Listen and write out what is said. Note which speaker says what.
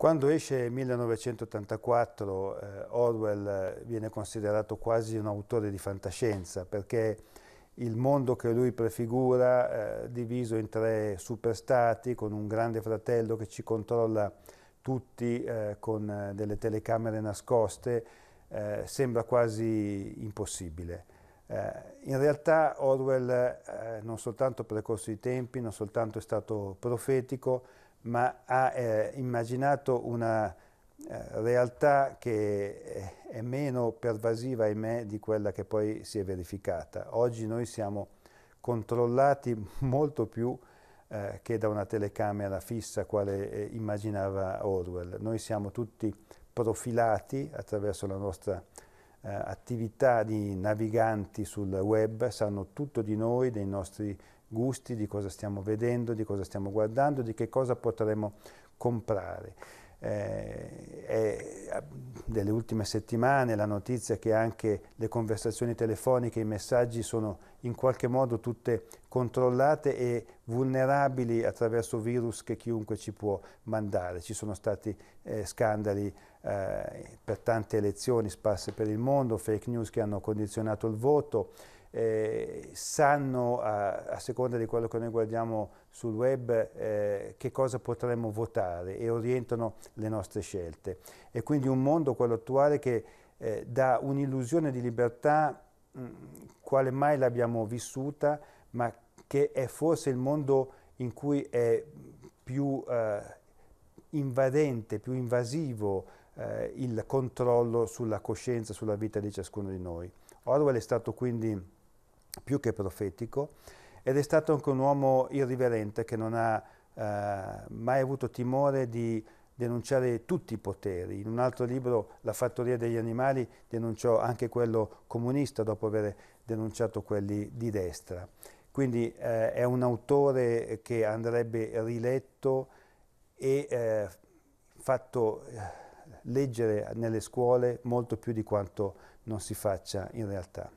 Speaker 1: Quando esce 1984 eh, Orwell viene considerato quasi un autore di fantascienza perché il mondo che lui prefigura, eh, diviso in tre superstati, con un grande fratello che ci controlla tutti eh, con eh, delle telecamere nascoste, eh, sembra quasi impossibile. Eh, in realtà Orwell non soltanto precorso i tempi, non soltanto è stato profetico, ma ha eh, immaginato una eh, realtà che è meno pervasiva, ahimè, di quella che poi si è verificata. Oggi noi siamo controllati molto più eh, che da una telecamera fissa, quale eh, immaginava Orwell. Noi siamo tutti profilati attraverso la nostra eh, attività di naviganti sul web, sanno tutto di noi, dei nostri gusti, di cosa stiamo vedendo, di cosa stiamo guardando, di che cosa potremo comprare. Eh, è delle ultime settimane la notizia che anche le conversazioni telefoniche, i messaggi sono in qualche modo tutte controllate e vulnerabili attraverso virus che chiunque ci può mandare. Ci sono stati eh, scandali eh, per tante elezioni sparse per il mondo, fake news che hanno condizionato il voto, eh, sanno a, a, seconda di quello che noi guardiamo sul web eh, che cosa potremmo votare e orientano le nostre scelte. E quindi un mondo, quello attuale, che eh, dà un'illusione di libertà mh, quale mai l'abbiamo vissuta, ma che è forse il mondo in cui è più eh, invadente, più invasivo eh, il controllo sulla coscienza, sulla vita di ciascuno di noi. Orwell è stato quindi più che profetico ed è stato anche un uomo irriverente che non ha eh, mai avuto timore di denunciare tutti i poteri. In un altro libro, La fattoria degli animali, denunciò anche quello comunista dopo aver denunciato quelli di destra. Quindi eh, è un autore che andrebbe riletto e eh, fatto eh, leggere nelle scuole molto più di quanto non si faccia in realtà.